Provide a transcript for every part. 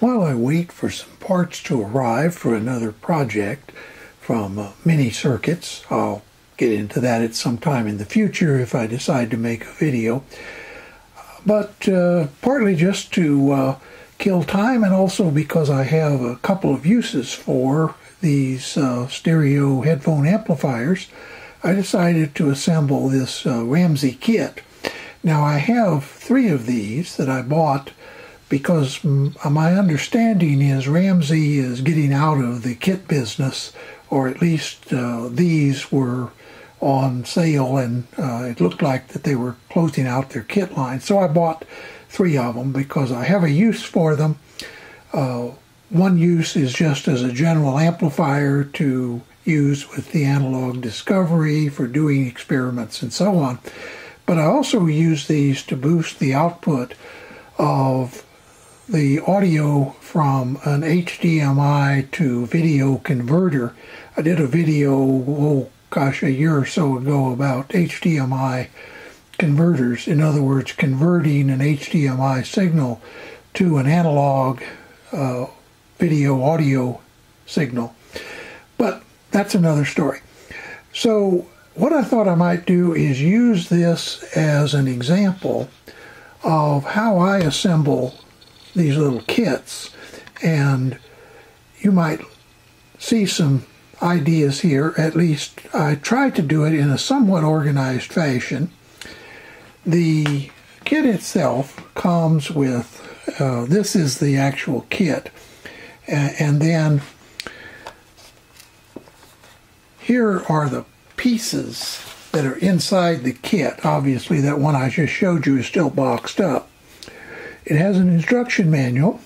while I wait for some parts to arrive for another project from uh, Mini Circuits, I'll get into that at some time in the future if I decide to make a video. But uh, partly just to uh, kill time and also because I have a couple of uses for these uh, stereo headphone amplifiers, I decided to assemble this uh, Ramsey kit. Now I have three of these that I bought because my understanding is Ramsey is getting out of the kit business, or at least uh, these were on sale, and uh, it looked like that they were closing out their kit line. So I bought three of them because I have a use for them. Uh, one use is just as a general amplifier to use with the analog discovery for doing experiments and so on. But I also use these to boost the output of the audio from an HDMI to video converter. I did a video, oh gosh, a year or so ago about HDMI converters. In other words, converting an HDMI signal to an analog uh, video audio signal. But that's another story. So, what I thought I might do is use this as an example of how I assemble these little kits. And you might see some ideas here. At least I tried to do it in a somewhat organized fashion. The kit itself comes with uh, this is the actual kit, and then here are the pieces that are inside the kit. Obviously, that one I just showed you is still boxed up. It has an instruction manual.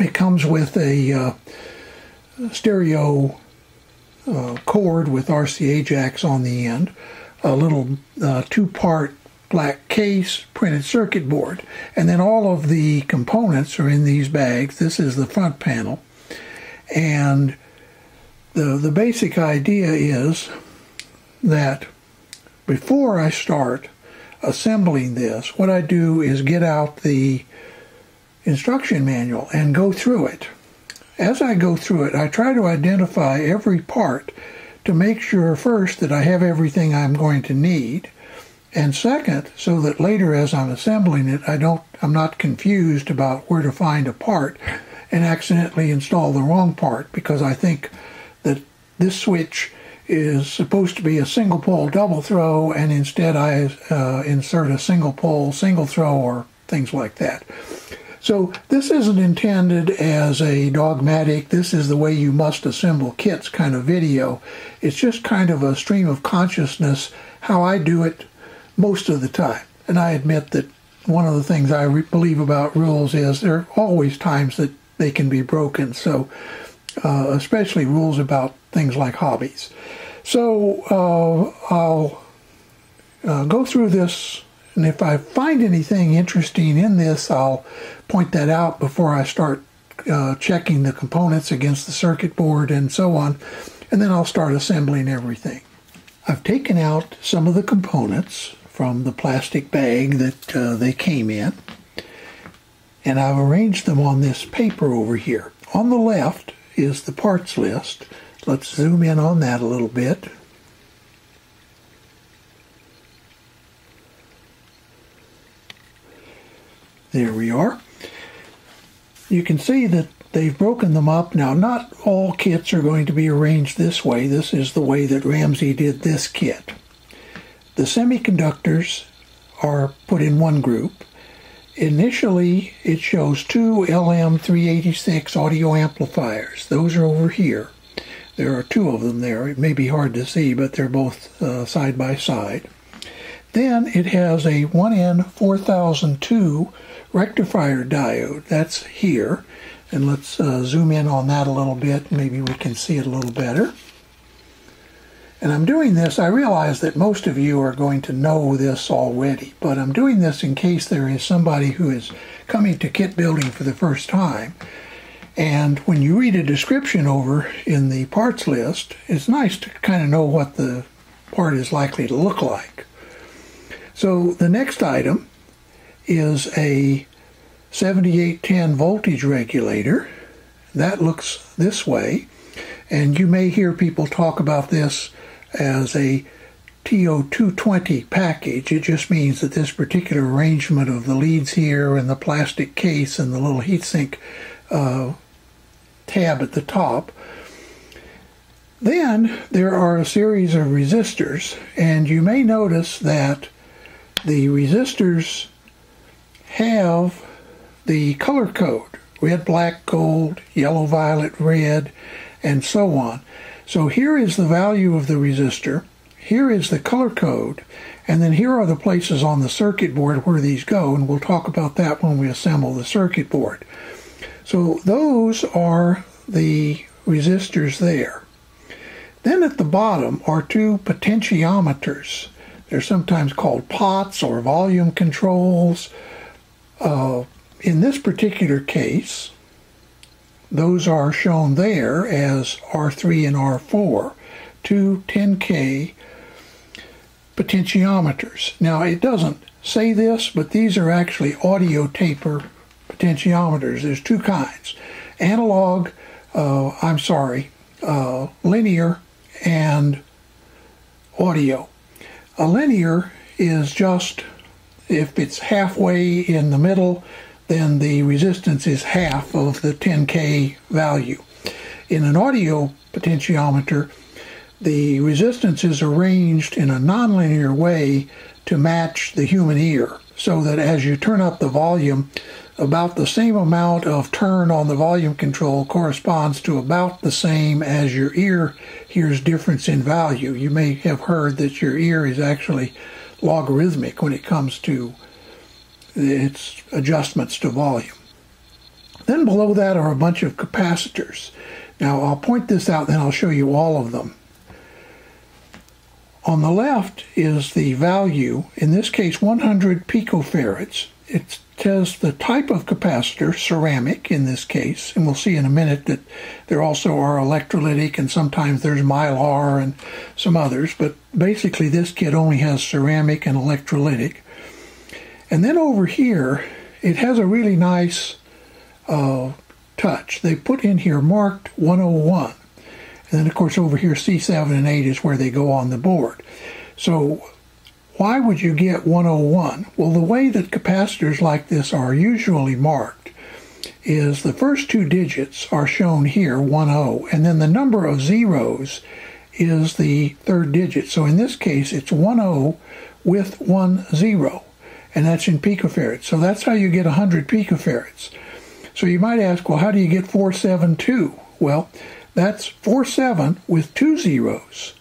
It comes with a uh, stereo uh, cord with RCA jacks on the end, a little uh, two-part black case, printed circuit board, and then all of the components are in these bags. This is the front panel, and the the basic idea is that before I start assembling this, what I do is get out the instruction manual and go through it. As I go through it, I try to identify every part to make sure first that I have everything I'm going to need, and second, so that later as I'm assembling it, I don't I'm not confused about where to find a part and accidentally install the wrong part because I think that this switch is supposed to be a single pole double throw and instead I uh, insert a single pole single throw or things like that. So this isn't intended as a dogmatic, this is the way you must assemble kits kind of video. It's just kind of a stream of consciousness, how I do it most of the time. And I admit that one of the things I believe about rules is there are always times that they can be broken. So, uh, especially rules about things like hobbies. So, uh, I'll uh, go through this and if I find anything interesting in this, I'll point that out before I start uh, checking the components against the circuit board and so on. And then I'll start assembling everything. I've taken out some of the components from the plastic bag that uh, they came in. And I've arranged them on this paper over here. On the left is the parts list. Let's zoom in on that a little bit. There we are. You can see that they've broken them up. Now, not all kits are going to be arranged this way. This is the way that Ramsey did this kit. The semiconductors are put in one group. Initially, it shows two LM386 audio amplifiers. Those are over here. There are two of them there. It may be hard to see, but they're both uh, side by side. Then it has a 1N4002 rectifier diode. That's here. And let's uh, zoom in on that a little bit. Maybe we can see it a little better. And I'm doing this, I realize that most of you are going to know this already, but I'm doing this in case there is somebody who is coming to kit building for the first time. And when you read a description over in the parts list, it's nice to kind of know what the part is likely to look like. So the next item is a 7810 voltage regulator. That looks this way. And you may hear people talk about this as a TO220 package. It just means that this particular arrangement of the leads here and the plastic case and the little heatsink uh, tab at the top. Then there are a series of resistors, and you may notice that the resistors have the color code red, black, gold, yellow, violet, red, and so on. So here is the value of the resistor, here is the color code, and then here are the places on the circuit board where these go, and we'll talk about that when we assemble the circuit board. So those are the resistors there. Then at the bottom are two potentiometers. They're sometimes called pots or volume controls. Uh, in this particular case, those are shown there as R3 and R4, two 10K potentiometers. Now, it doesn't say this, but these are actually audio taper potentiometers. There's two kinds analog, uh, I'm sorry, uh, linear, and audio. A linear is just if it's halfway in the middle, then the resistance is half of the 10K value. In an audio potentiometer, the resistance is arranged in a nonlinear way to match the human ear, so that as you turn up the volume, about the same amount of turn on the volume control corresponds to about the same as your ear hears difference in value. You may have heard that your ear is actually logarithmic when it comes to its adjustments to volume. Then below that are a bunch of capacitors. Now I'll point this out, then I'll show you all of them. On the left is the value, in this case 100 picofarads. It says the type of capacitor, ceramic in this case, and we'll see in a minute that there also are electrolytic and sometimes there's mylar and some others, but basically this kit only has ceramic and electrolytic. And then over here, it has a really nice uh, touch. They put in here marked 101. And then, of course, over here, C7 and 8 is where they go on the board. So, why would you get 101? Well, the way that capacitors like this are usually marked is the first two digits are shown here, 10, and then the number of zeros is the third digit. So in this case, it's 10 with one zero and that's in picofarads. So that's how you get 100 picofarads. So you might ask, well, how do you get 472? Well, that's 47 with two zeros.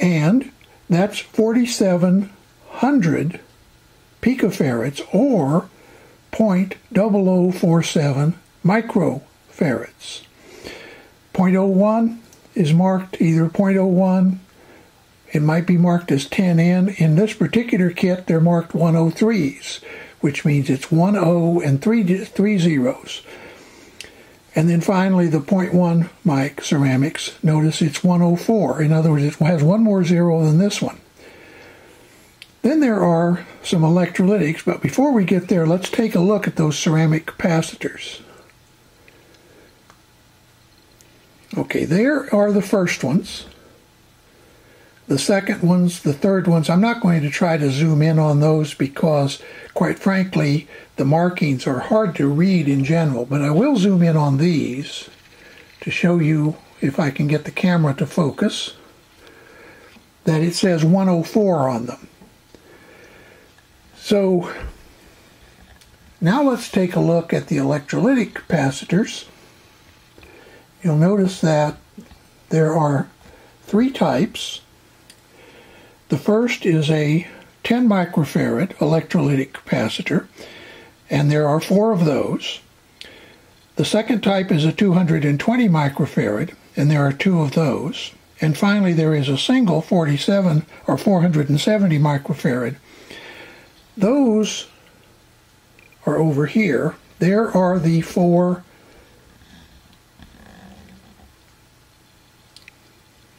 And that's 4,700 picofarads or 0.0047 microfarads. 0.01 is marked either 0.01 it might be marked as 10N. In this particular kit, they're marked 103s, which means it's 10 and three, three zeros. And then finally, the 0.1 mic ceramics, notice it's 104. In other words, it has one more zero than this one. Then there are some electrolytics, but before we get there, let's take a look at those ceramic capacitors. Okay, there are the first ones the second ones, the third ones. I'm not going to try to zoom in on those because, quite frankly, the markings are hard to read in general, but I will zoom in on these to show you, if I can get the camera to focus, that it says 104 on them. So now let's take a look at the electrolytic capacitors. You'll notice that there are three types the first is a 10 microfarad electrolytic capacitor, and there are four of those. The second type is a 220 microfarad, and there are two of those. And finally, there is a single 47 or 470 microfarad. Those are over here. There are the four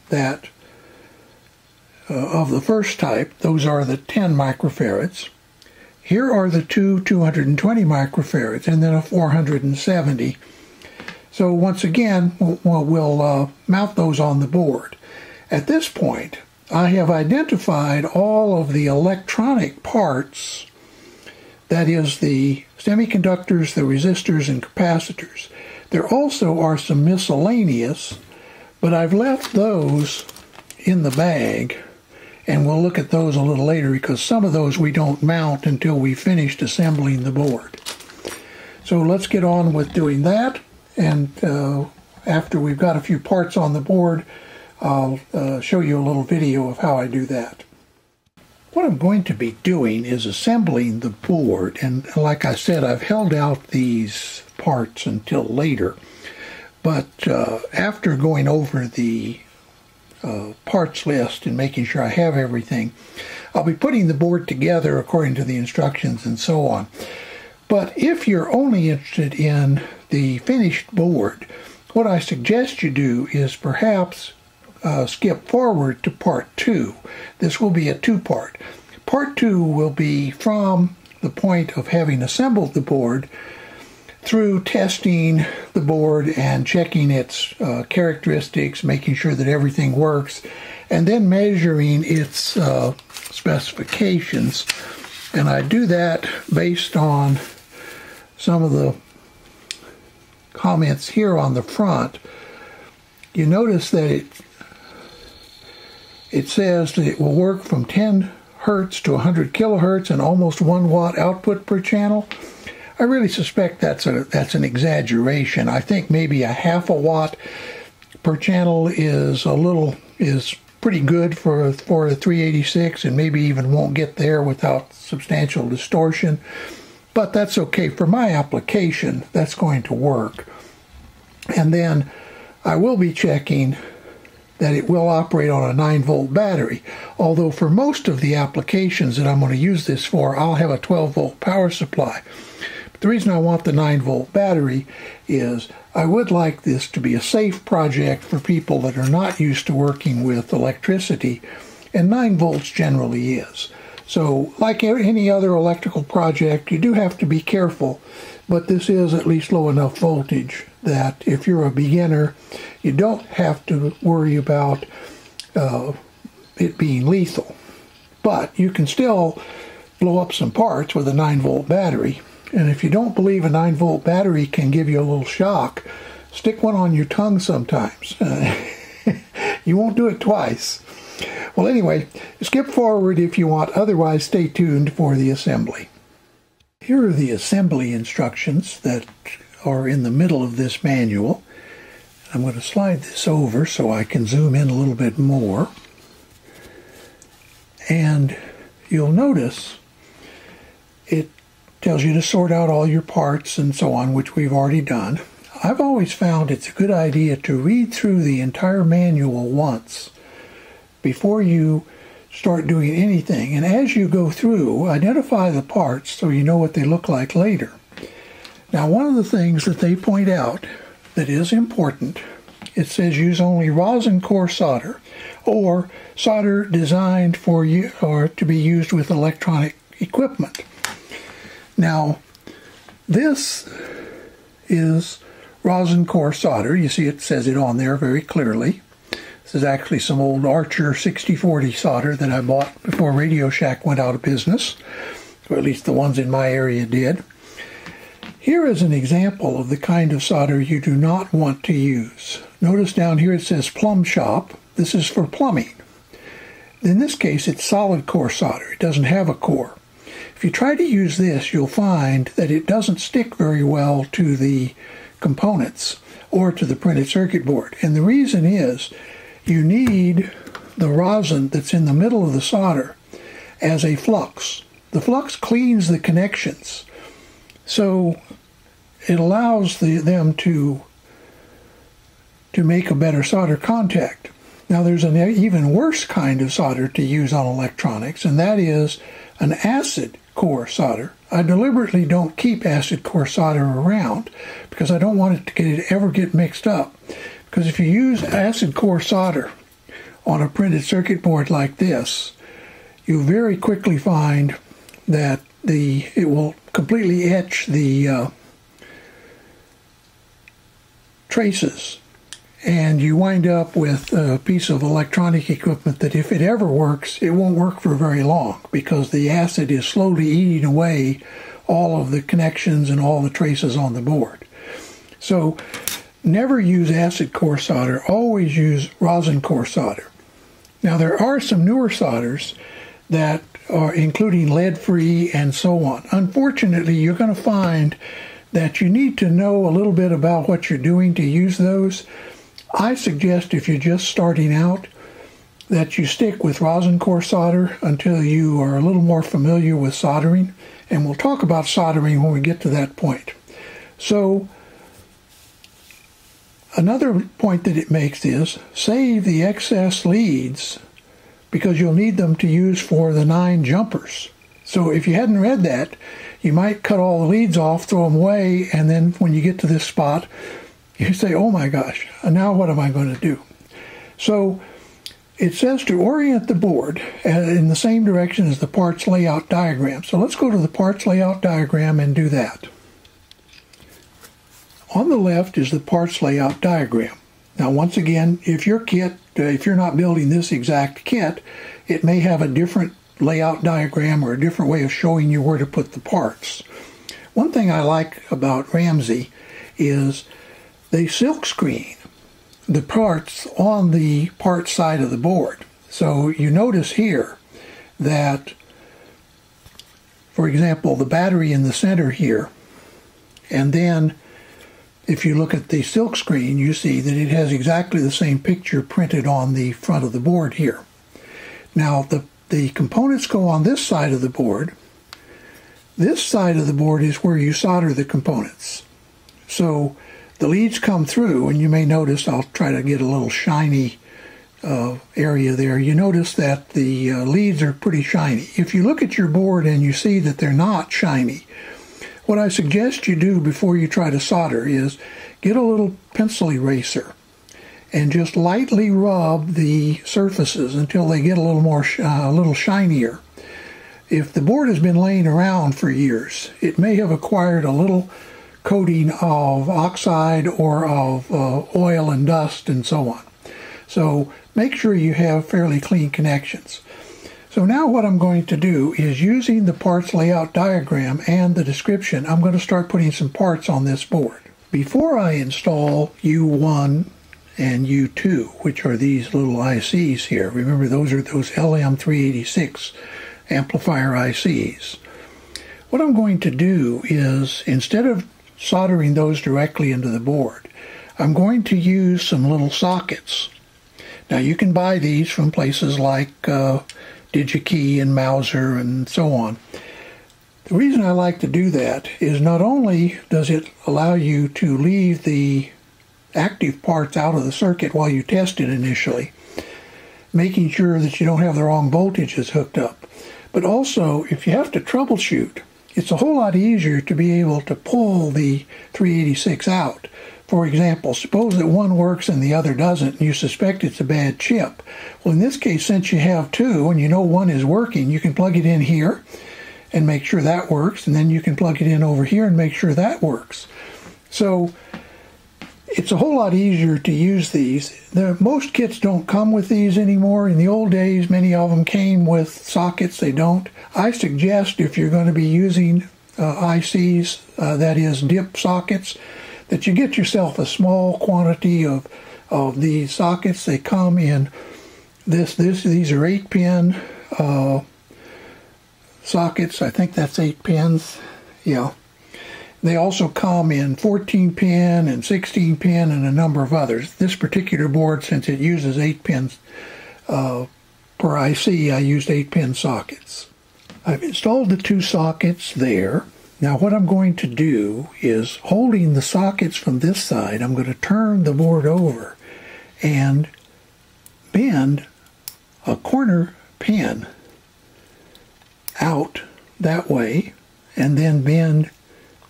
that of the first type, those are the 10 microfarads. here are the two 220 microfarads and then a 470. So once again, we'll, we'll uh, mount those on the board. At this point, I have identified all of the electronic parts, that is the semiconductors, the resistors, and capacitors. There also are some miscellaneous, but I've left those in the bag, and we'll look at those a little later because some of those we don't mount until we finished assembling the board. So let's get on with doing that, and uh, after we've got a few parts on the board, I'll uh, show you a little video of how I do that. What I'm going to be doing is assembling the board, and like I said, I've held out these parts until later. But uh, after going over the uh, parts list and making sure I have everything, I'll be putting the board together according to the instructions and so on. But if you're only interested in the finished board, what I suggest you do is perhaps uh, skip forward to part two. This will be a two part. Part two will be from the point of having assembled the board through testing the board and checking its uh, characteristics, making sure that everything works, and then measuring its uh, specifications. And I do that based on some of the comments here on the front. You notice that it it says that it will work from 10 hertz to 100 kilohertz and almost 1 watt output per channel. I really suspect that's a that's an exaggeration. I think maybe a half a watt per channel is a little is pretty good for for a 386 and maybe even won't get there without substantial distortion. But that's okay for my application. That's going to work. And then I will be checking that it will operate on a 9 volt battery. Although for most of the applications that I'm going to use this for, I'll have a 12 volt power supply. The reason I want the 9 volt battery is I would like this to be a safe project for people that are not used to working with electricity, and 9 volts generally is. So, like any other electrical project, you do have to be careful, but this is at least low enough voltage that if you're a beginner, you don't have to worry about uh, it being lethal. But you can still blow up some parts with a 9 volt battery. And if you don't believe a 9 volt battery can give you a little shock, stick one on your tongue sometimes. you won't do it twice. Well, anyway, skip forward if you want, otherwise, stay tuned for the assembly. Here are the assembly instructions that are in the middle of this manual. I'm going to slide this over so I can zoom in a little bit more. And you'll notice it tells you to sort out all your parts and so on, which we've already done. I've always found it's a good idea to read through the entire manual once before you start doing anything. And as you go through, identify the parts so you know what they look like later. Now, one of the things that they point out that is important, it says use only rosin core solder or solder designed for you or to be used with electronic equipment. Now, this is rosin core solder. You see it says it on there very clearly. This is actually some old Archer 6040 solder that I bought before Radio Shack went out of business, or at least the ones in my area did. Here is an example of the kind of solder you do not want to use. Notice down here it says plumb shop. This is for plumbing. In this case, it's solid core solder. It doesn't have a core. If you try to use this, you'll find that it doesn't stick very well to the components or to the printed circuit board. And the reason is you need the rosin that's in the middle of the solder as a flux. The flux cleans the connections so it allows the, them to to make a better solder contact. Now there's an even worse kind of solder to use on electronics, and that is an acid core solder. I deliberately don't keep acid core solder around because I don't want it to get, ever get mixed up. Because if you use acid core solder on a printed circuit board like this, you very quickly find that the it will completely etch the uh, traces and you wind up with a piece of electronic equipment that if it ever works, it won't work for very long because the acid is slowly eating away all of the connections and all the traces on the board. So never use acid core solder, always use rosin core solder. Now there are some newer solders that are including lead free and so on. Unfortunately, you're going to find that you need to know a little bit about what you're doing to use those. I suggest if you're just starting out that you stick with rosin core solder until you are a little more familiar with soldering, and we'll talk about soldering when we get to that point. So, another point that it makes is save the excess leads because you'll need them to use for the nine jumpers. So, if you hadn't read that, you might cut all the leads off, throw them away, and then when you get to this spot, you say, oh my gosh, now what am I going to do? So it says to orient the board uh, in the same direction as the parts layout diagram. So let's go to the parts layout diagram and do that. On the left is the parts layout diagram. Now once again, if your kit, uh, if you're not building this exact kit, it may have a different layout diagram or a different way of showing you where to put the parts. One thing I like about Ramsey is they silkscreen the parts on the part side of the board. So you notice here that, for example, the battery in the center here, and then if you look at the silkscreen, you see that it has exactly the same picture printed on the front of the board here. Now, the, the components go on this side of the board. This side of the board is where you solder the components. So the leads come through, and you may notice I'll try to get a little shiny uh, area there. You notice that the uh, leads are pretty shiny. If you look at your board and you see that they're not shiny, what I suggest you do before you try to solder is get a little pencil eraser and just lightly rub the surfaces until they get a little more uh, a little shinier. If the board has been laying around for years, it may have acquired a little coating of oxide or of uh, oil and dust and so on. So make sure you have fairly clean connections. So now what I'm going to do is using the parts layout diagram and the description, I'm going to start putting some parts on this board. Before I install U1 and U2, which are these little ICs here, remember those are those LM386 amplifier ICs. What I'm going to do is, instead of soldering those directly into the board. I'm going to use some little sockets. Now you can buy these from places like uh, DigiKey and Mouser and so on. The reason I like to do that is not only does it allow you to leave the active parts out of the circuit while you test it initially, making sure that you don't have the wrong voltages hooked up, but also if you have to troubleshoot it's a whole lot easier to be able to pull the 386 out. For example, suppose that one works and the other doesn't, and you suspect it's a bad chip. Well, in this case, since you have two and you know one is working, you can plug it in here and make sure that works, and then you can plug it in over here and make sure that works. So it's a whole lot easier to use these. The, most kits don't come with these anymore. In the old days, many of them came with sockets. They don't. I suggest if you're going to be using uh, ICs, uh, that is dip sockets, that you get yourself a small quantity of of these sockets. They come in this this these are eight pin uh, sockets. I think that's eight pins. Yeah. They also come in 14 pin and 16 pin and a number of others. This particular board, since it uses 8 pins uh, per IC, I used 8 pin sockets. I've installed the two sockets there. Now what I'm going to do is holding the sockets from this side, I'm going to turn the board over and bend a corner pin out that way and then bend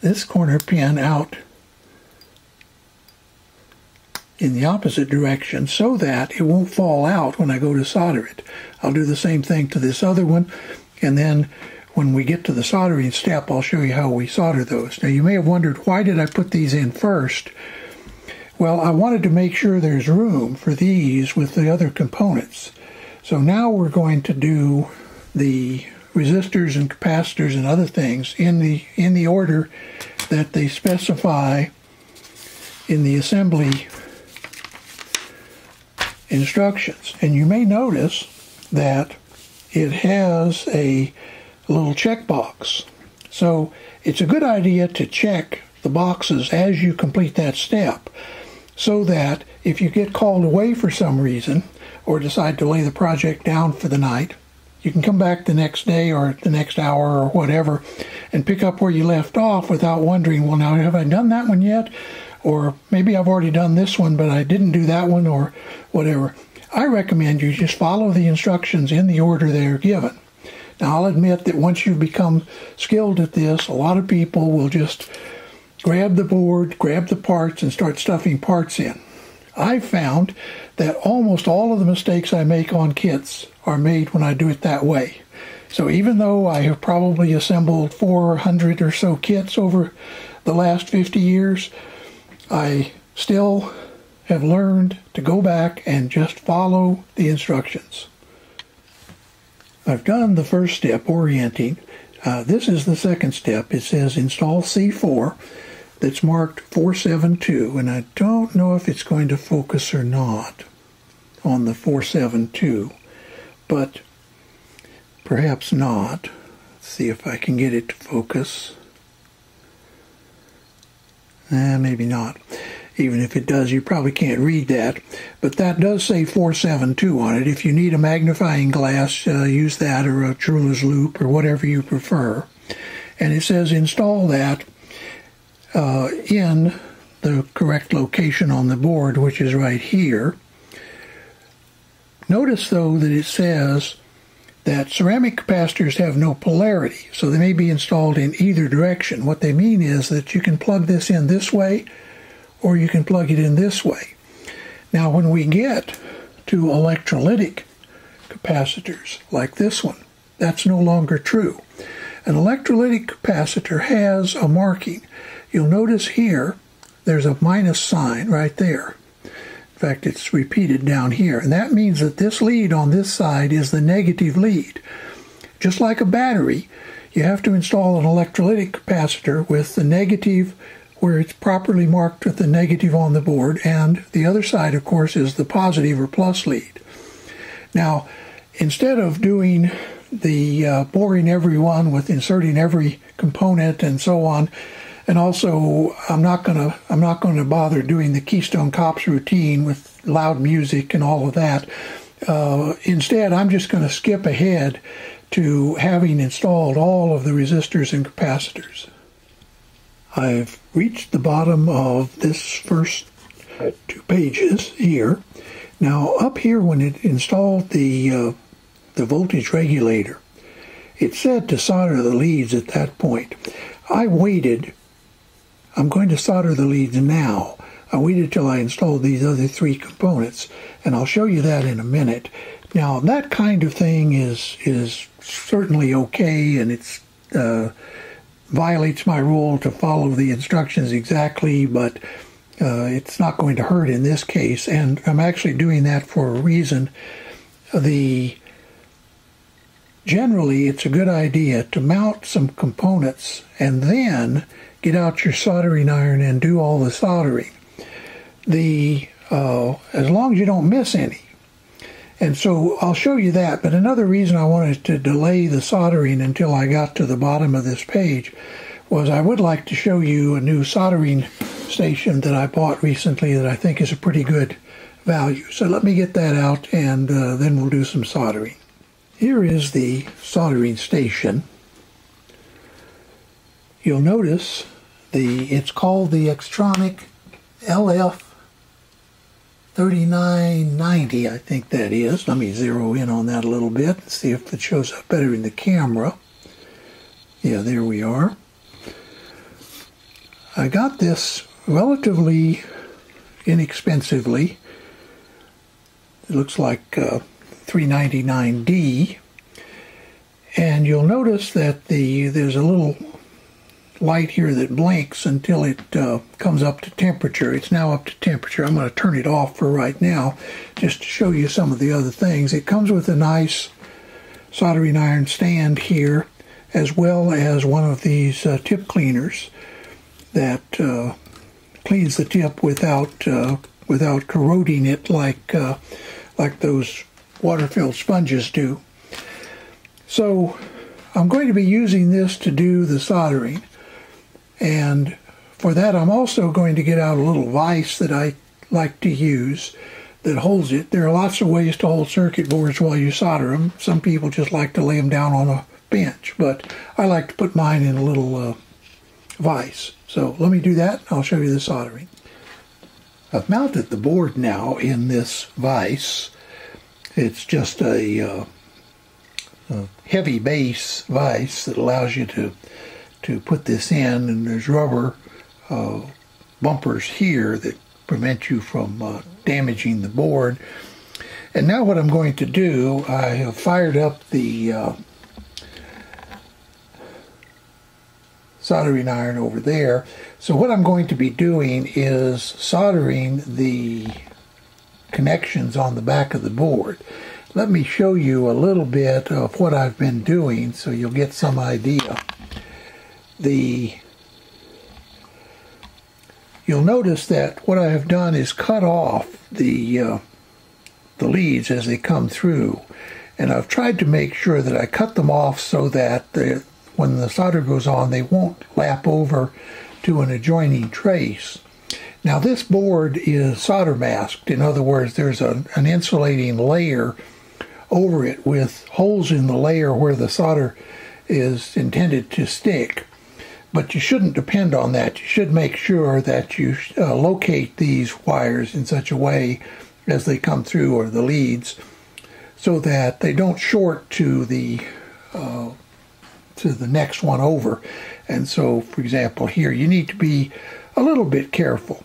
this corner pin out in the opposite direction so that it won't fall out when I go to solder it. I'll do the same thing to this other one and then when we get to the soldering step, I'll show you how we solder those. Now you may have wondered, why did I put these in first? Well, I wanted to make sure there's room for these with the other components. So now we're going to do the resistors and capacitors and other things in the in the order that they specify in the assembly instructions. And you may notice that it has a little checkbox. So it's a good idea to check the boxes as you complete that step so that if you get called away for some reason or decide to lay the project down for the night, you can come back the next day or the next hour or whatever and pick up where you left off without wondering, well, now have I done that one yet? Or maybe I've already done this one, but I didn't do that one or whatever. I recommend you just follow the instructions in the order they're given. Now, I'll admit that once you've become skilled at this, a lot of people will just grab the board, grab the parts, and start stuffing parts in. I've found that almost all of the mistakes I make on kits are made when I do it that way. So even though I have probably assembled 400 or so kits over the last 50 years, I still have learned to go back and just follow the instructions. I've done the first step, orienting. Uh, this is the second step. It says install C4 that's marked 472, and I don't know if it's going to focus or not on the 472, but perhaps not. Let's see if I can get it to focus. Eh, maybe not. Even if it does, you probably can't read that. But that does say 472 on it. If you need a magnifying glass, uh, use that or a jeweler's loupe or whatever you prefer. And it says install that uh, in the correct location on the board, which is right here. Notice, though, that it says that ceramic capacitors have no polarity, so they may be installed in either direction. What they mean is that you can plug this in this way or you can plug it in this way. Now, when we get to electrolytic capacitors like this one, that's no longer true. An electrolytic capacitor has a marking. You'll notice here there's a minus sign right there. Fact, it's repeated down here. And that means that this lead on this side is the negative lead. Just like a battery, you have to install an electrolytic capacitor with the negative where it's properly marked with the negative on the board, and the other side, of course, is the positive or plus lead. Now, instead of doing the uh, boring every one with inserting every component and so on, and also I'm not gonna I'm not gonna bother doing the Keystone Cops routine with loud music and all of that. Uh, instead, I'm just going to skip ahead to having installed all of the resistors and capacitors. I've reached the bottom of this first two pages here. Now up here when it installed the uh, the voltage regulator, it said to solder the leads at that point. I waited. I'm going to solder the leads now. I waited till I installed these other three components, and I'll show you that in a minute. Now that kind of thing is is certainly okay, and it's uh, violates my rule to follow the instructions exactly, but uh, it's not going to hurt in this case. And I'm actually doing that for a reason. The generally, it's a good idea to mount some components and then get out your soldering iron and do all the soldering. The uh, as long as you don't miss any. And so I'll show you that. But another reason I wanted to delay the soldering until I got to the bottom of this page was I would like to show you a new soldering station that I bought recently that I think is a pretty good value. So let me get that out and uh, then we'll do some soldering. Here is the soldering station. You'll notice the it's called the Xtronic LF 3990, I think that is. Let me zero in on that a little bit and see if it shows up better in the camera. Yeah, there we are. I got this relatively inexpensively. It looks like uh, 399D. And you'll notice that the there's a little light here that blinks until it uh, comes up to temperature. It's now up to temperature. I'm going to turn it off for right now just to show you some of the other things. It comes with a nice soldering iron stand here as well as one of these uh, tip cleaners that uh, cleans the tip without uh, without corroding it like uh, like those water-filled sponges do. So I'm going to be using this to do the soldering. And for that, I'm also going to get out a little vise that I like to use that holds it. There are lots of ways to hold circuit boards while you solder them. Some people just like to lay them down on a bench, but I like to put mine in a little uh, vise. So let me do that. I'll show you the soldering. I've mounted the board now in this vise. It's just a, uh, a heavy base vise that allows you to to put this in, and there's rubber uh, bumpers here that prevent you from uh, damaging the board. And now what I'm going to do, I have fired up the uh, soldering iron over there. So what I'm going to be doing is soldering the connections on the back of the board. Let me show you a little bit of what I've been doing so you'll get some idea. The You'll notice that what I have done is cut off the uh, the leads as they come through and I've tried to make sure that I cut them off so that the, when the solder goes on they won't lap over to an adjoining trace. Now this board is solder masked. In other words, there's a, an insulating layer over it with holes in the layer where the solder is intended to stick. But you shouldn't depend on that. You should make sure that you uh, locate these wires in such a way as they come through or the leads so that they don't short to the uh, to the next one over. And so, for example, here you need to be a little bit careful.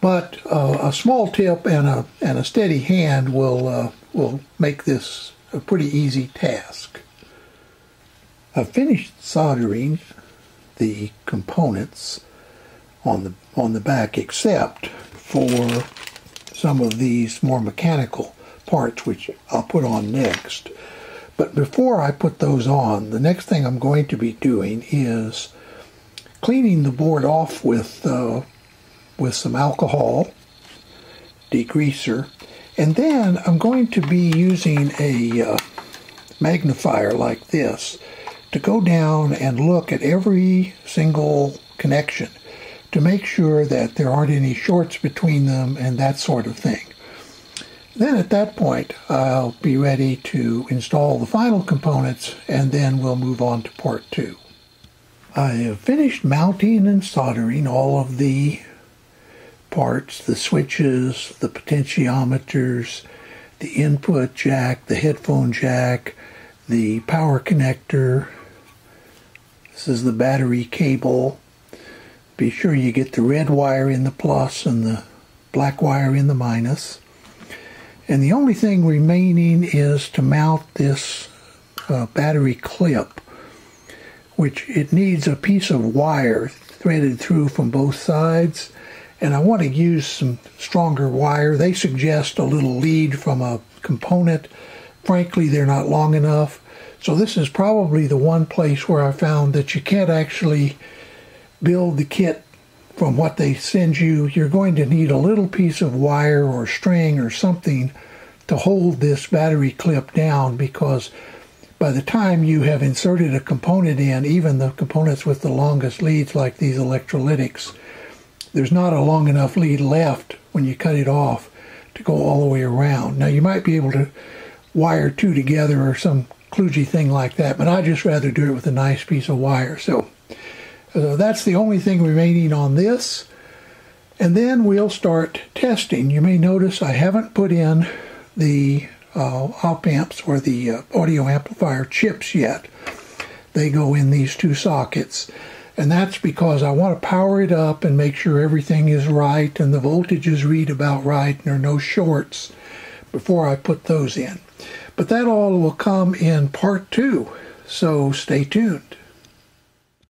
But uh, a small tip and a and a steady hand will uh, will make this a pretty easy task. I've finished soldering the components on the on the back except for some of these more mechanical parts which I'll put on next. But before I put those on, the next thing I'm going to be doing is cleaning the board off with uh, with some alcohol degreaser and then I'm going to be using a uh, magnifier like this to go down and look at every single connection to make sure that there aren't any shorts between them and that sort of thing. Then at that point, I'll be ready to install the final components and then we'll move on to part two. I have finished mounting and soldering all of the parts, the switches, the potentiometers, the input jack, the headphone jack, the power connector, this is the battery cable. Be sure you get the red wire in the plus and the black wire in the minus. And the only thing remaining is to mount this uh, battery clip, which it needs a piece of wire threaded through from both sides. And I want to use some stronger wire. They suggest a little lead from a component. Frankly, they're not long enough. So this is probably the one place where I found that you can't actually build the kit from what they send you. You're going to need a little piece of wire or string or something to hold this battery clip down because by the time you have inserted a component in, even the components with the longest leads like these electrolytics, there's not a long enough lead left when you cut it off to go all the way around. Now you might be able to wire two together or some kludgy thing like that, but I'd just rather do it with a nice piece of wire. So uh, that's the only thing remaining on this. And then we'll start testing. You may notice I haven't put in the uh, op amps or the uh, audio amplifier chips yet. They go in these two sockets. And that's because I want to power it up and make sure everything is right and the voltages read about right and there are no shorts before I put those in. But that all will come in part two So stay tuned.